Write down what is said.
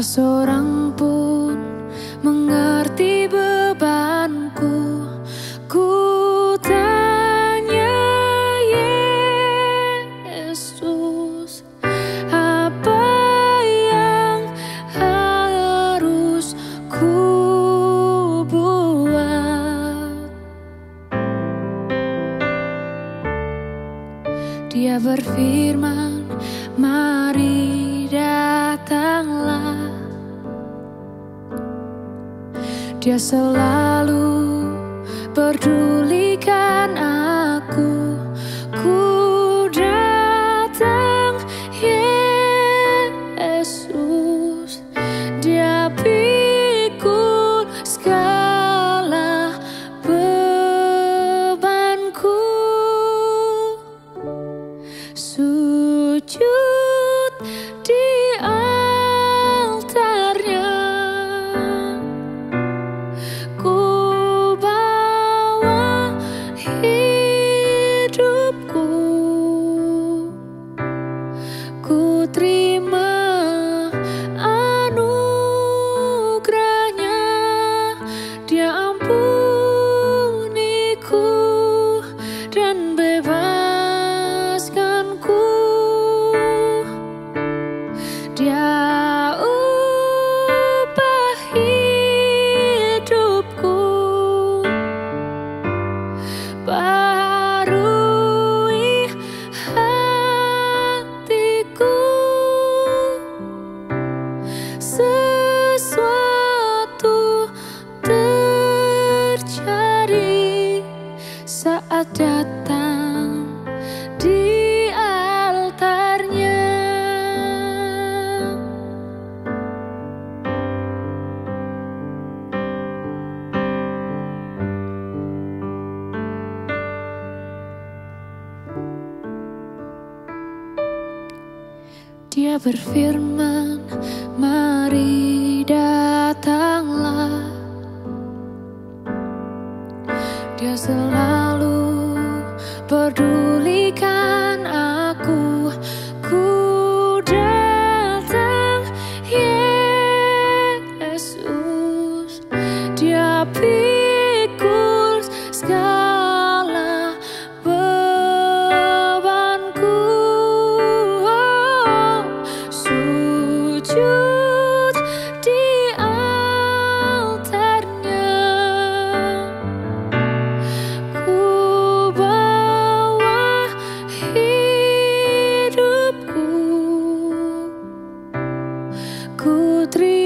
seorang pun mengerti bebanku. Ku tanya Yesus Apa yang harus ku buat? Dia berfirman Mari datanglah. Dia selalu pedulikan Ku Dia berfirman, mari datanglah. Dia selalu peduli ku terima